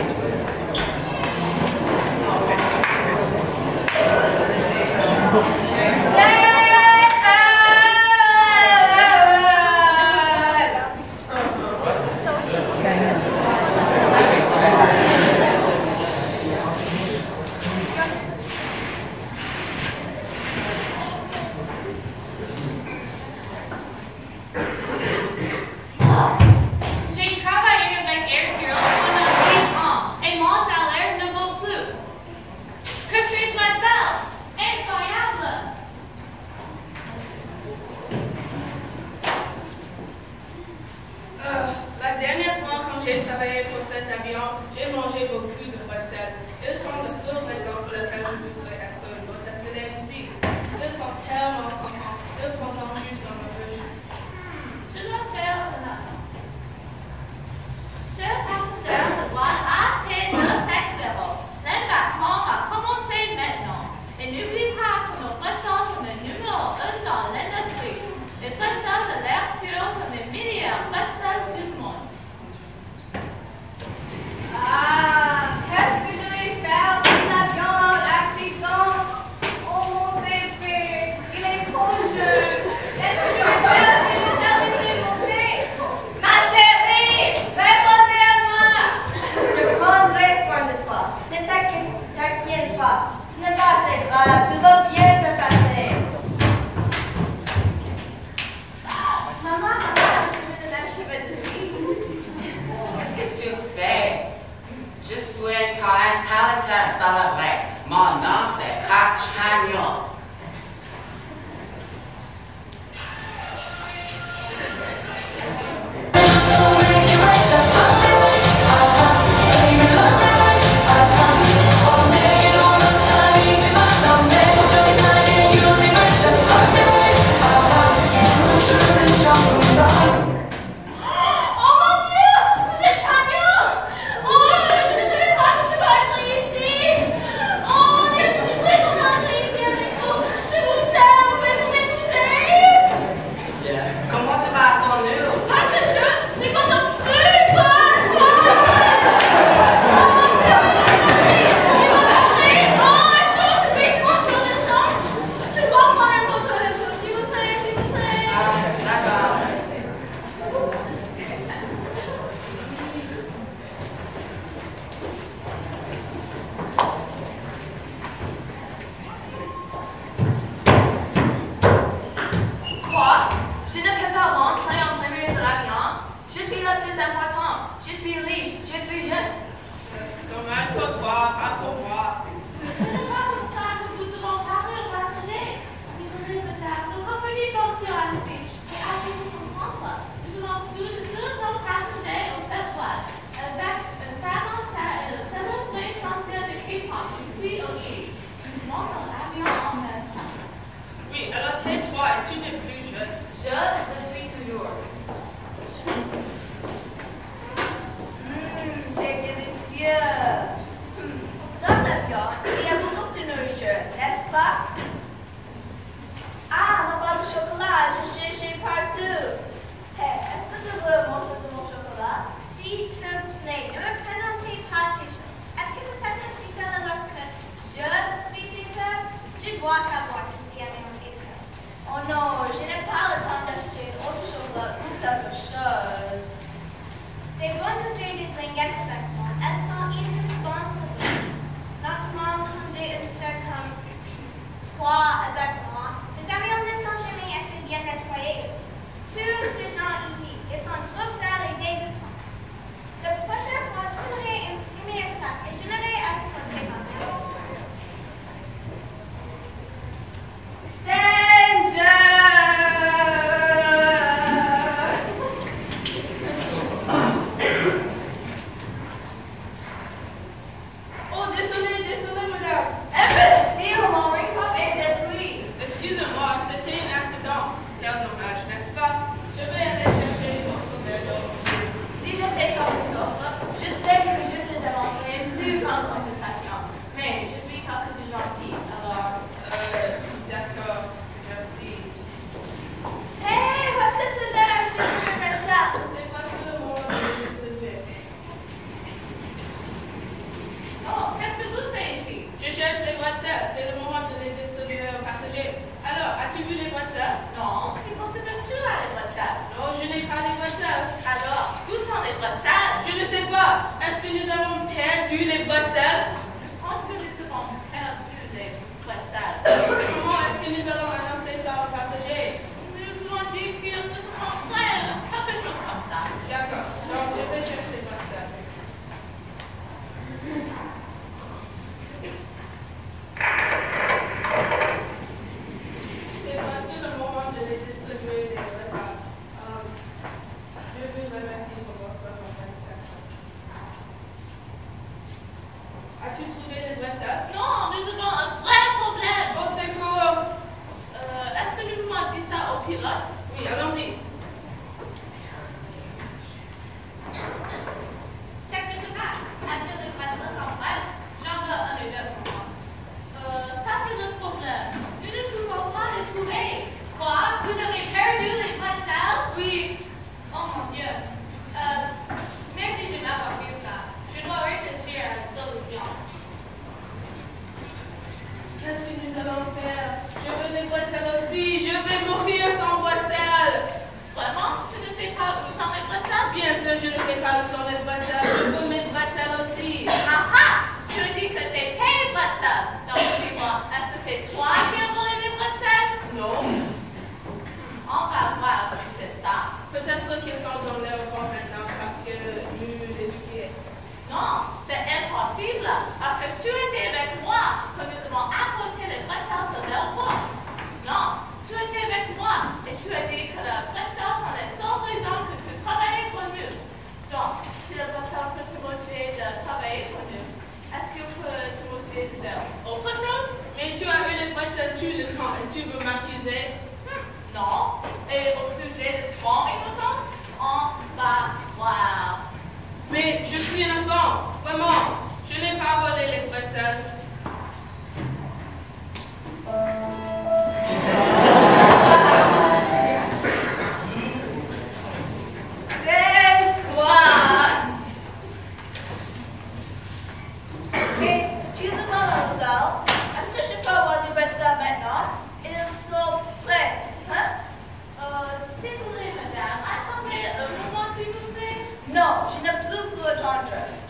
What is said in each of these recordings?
Oh, important. Je suis riche. Je suis jeune. Dommage pour toi, pas pour moi. Ce n'est pas comme ça que nous devons parler aujourd'hui. Désolé, madame. Nous revenons sur Afrique. Et afin de comprendre, nous devons tous nous partager au savoir. Parents, ça nous fait sentir de Christmas ici aussi. Nous montons l'avion en même temps. Oui, alors tais-toi, tu n'es plus jeune. Jeune? part two. Hey, esta tabula mostra do monstro lá. See Trump name. You're representing politicians. Est-ce que peut-être si ça nous a que je suis super, je dois savoir.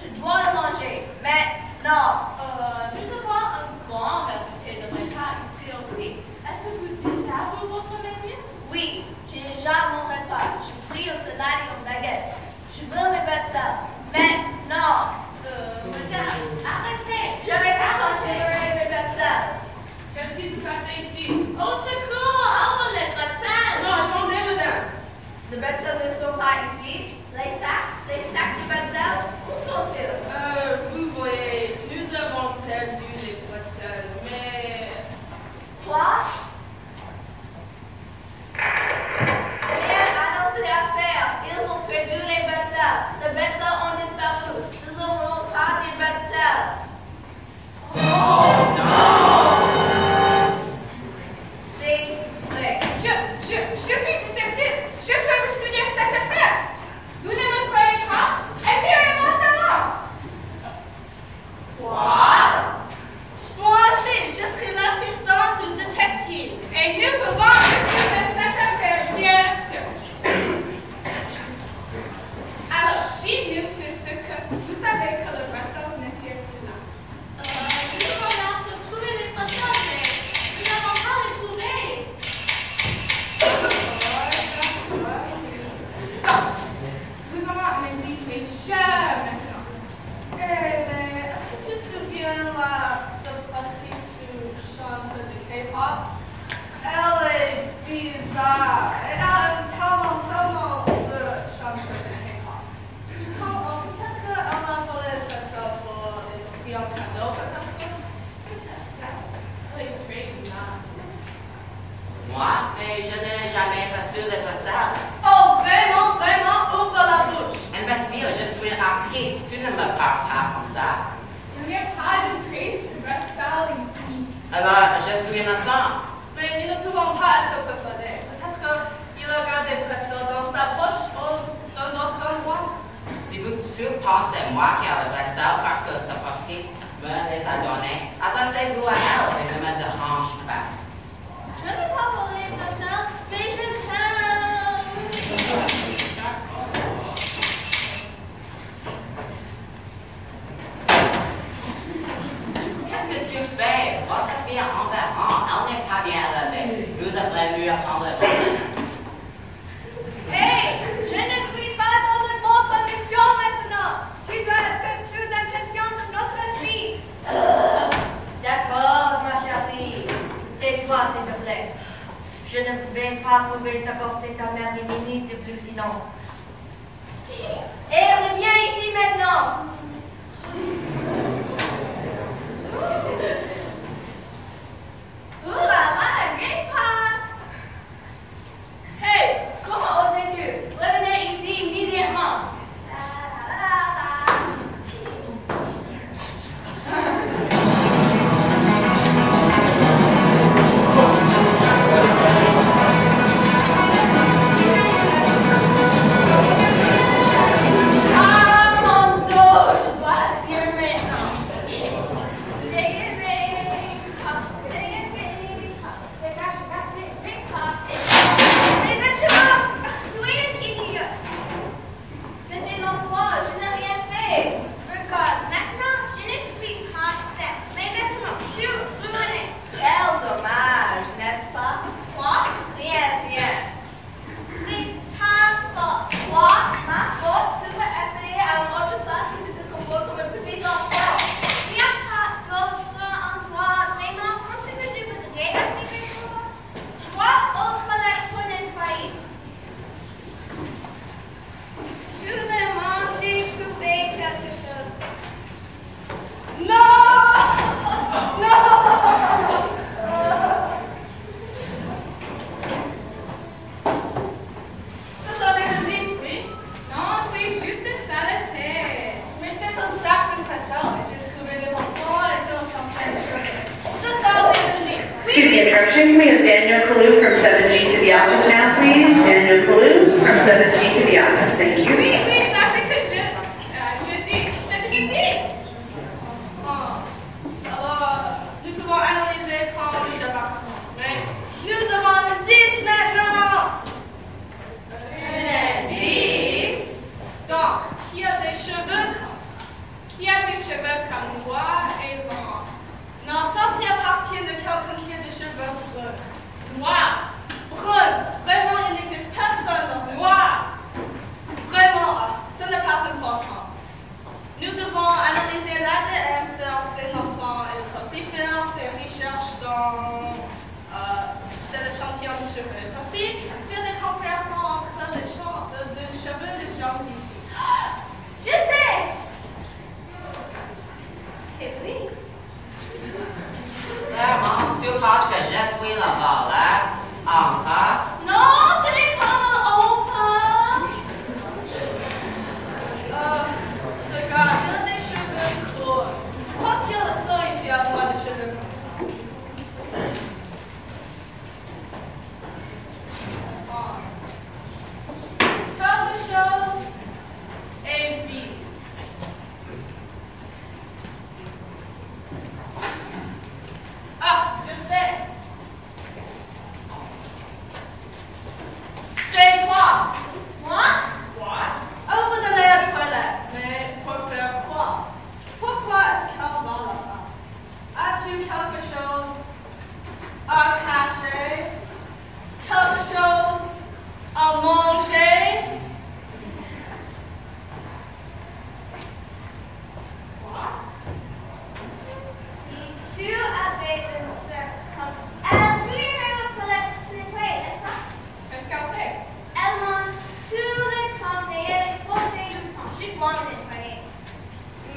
Je dois manger maintenant. Euh, vous détaillez votre menu? Oui, j'ai déjà mon repas. Je prie au salade et aux baguettes. Je veux mes ça maintenant. Euh, madame, arrêtez! Je vais pas manger mes ça. Qu'est-ce qui se passe ici? Au secours! Oh, les bretzels! Non, attendez, madame! Les bretzels ne sont pas ici. pensais moi qui allait le dire parce que le supportrice me les a donnés. Adressez-vous à elle et ne me dérange pas. Je ne peux pas voler maintenant, mais je t'aime. Qu'est-ce que tu fais? Votre fille en verre, elle n'est pas bien élevée. Nous devrions lui apprendre Je ne vais pas trouver supporter ta mère des minutes de plus sinon. Et reviens ici maintenant.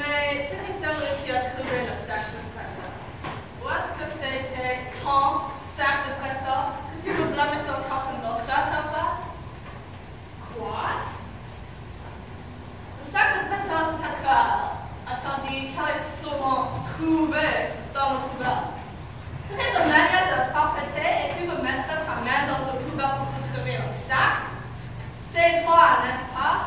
mais très simple qui a trouvé le sac de pizza. Où est-ce que c'était ton sac de pizza que tu veux blâmer son carte notre à ta place Quoi Le sac de pizza t'attrape, attendu qu'elle est souvent trouvée dans le poubelle. Très une manière de parfaiter et tu veux mettre sa main dans le poubelle pour trouver un sac C'est toi, n'est-ce pas?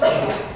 Thank you.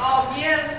Oh, yes.